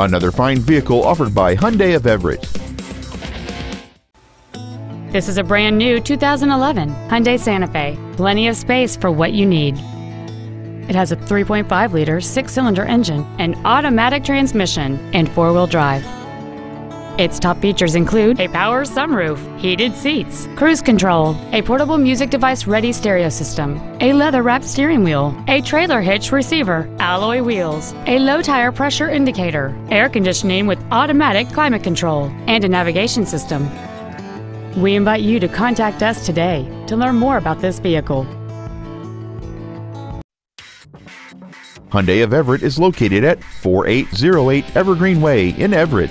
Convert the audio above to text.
Another fine vehicle offered by Hyundai of Everett. This is a brand new 2011 Hyundai Santa Fe. Plenty of space for what you need. It has a 3.5 liter six cylinder engine, an automatic transmission, and four wheel drive. Its top features include a power sunroof, heated seats, cruise control, a portable music device ready stereo system, a leather wrapped steering wheel, a trailer hitch receiver, alloy wheels, a low tire pressure indicator, air conditioning with automatic climate control, and a navigation system. We invite you to contact us today to learn more about this vehicle. Hyundai of Everett is located at 4808 Evergreen Way in Everett.